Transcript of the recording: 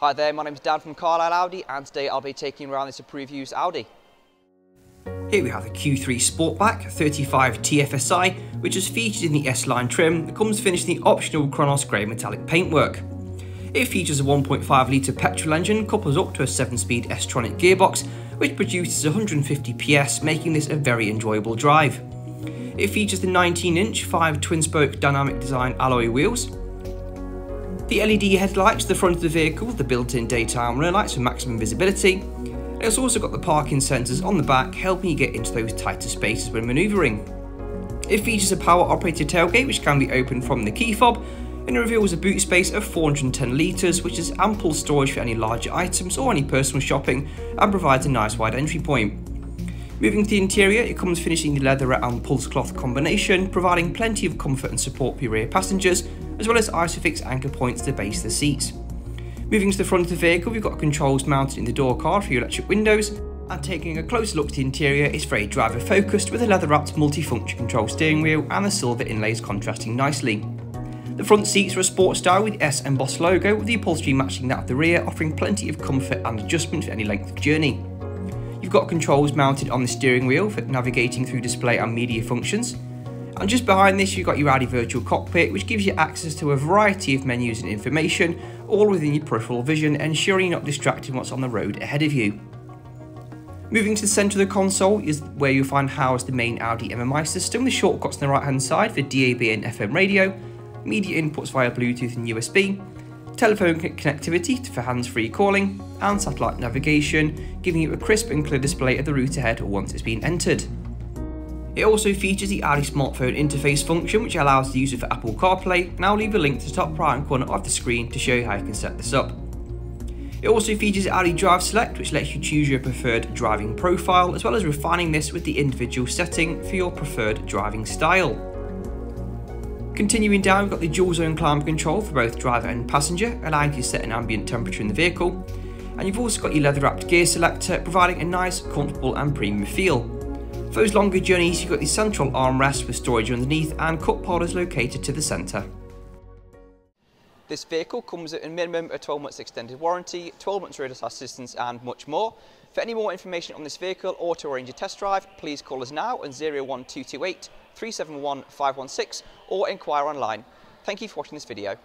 Hi there, my name is Dan from Carlisle Audi and today I'll be taking you around this approved Audi. Here we have the Q3 Sportback 35 TFSI, which is featured in the S-Line trim that comes finished in the optional Chronos Grey metallic paintwork. It features a 1.5 litre petrol engine coupled up to a 7-speed S-Tronic gearbox, which produces 150 PS, making this a very enjoyable drive. It features the 19-inch 5 twin-spoke dynamic design alloy wheels, the LED headlights at the front of the vehicle the built-in daytime running lights for maximum visibility. It's also got the parking sensors on the back helping you get into those tighter spaces when manoeuvring. It features a power operated tailgate which can be opened from the key fob and it reveals a boot space of 410 litres which is ample storage for any larger items or any personal shopping and provides a nice wide entry point. Moving to the interior, it comes finishing the leather and pulse cloth combination, providing plenty of comfort and support for rear passengers, as well as Isofix anchor points to base the seats. Moving to the front of the vehicle, we've got controls mounted in the door card for your electric windows, and taking a closer look at the interior, it's very driver focused with a leather wrapped multi-function control steering wheel and the silver inlays contrasting nicely. The front seats are a sport style with S embossed logo with the upholstery matching that of the rear, offering plenty of comfort and adjustment for any length of journey. You've got controls mounted on the steering wheel for navigating through display and media functions, and just behind this, you've got your Audi Virtual Cockpit, which gives you access to a variety of menus and information, all within your peripheral vision, ensuring you're not distracted what's on the road ahead of you. Moving to the centre of the console is where you'll find housed the main Audi MMI system, the shortcuts on the right hand side for DAB and FM radio, media inputs via Bluetooth and USB, telephone connectivity for hands-free calling, and satellite navigation, giving you a crisp and clear display of the route ahead once it's been entered. It also features the Audi smartphone interface function which allows the user for Apple CarPlay and I'll leave a link to the top right hand corner of the screen to show you how you can set this up. It also features Audi Drive Select which lets you choose your preferred driving profile as well as refining this with the individual setting for your preferred driving style. Continuing down we've got the dual zone climate control for both driver and passenger allowing you to set an ambient temperature in the vehicle and you've also got your leather wrapped gear selector providing a nice comfortable and premium feel. For those longer journeys, you've got the central armrest with storage underneath and cup holders located to the centre. This vehicle comes at a minimum of 12 months extended warranty, 12 months roadside assistance and much more. For any more information on this vehicle or to arrange a test drive, please call us now on 01228 371 516 or inquire online. Thank you for watching this video.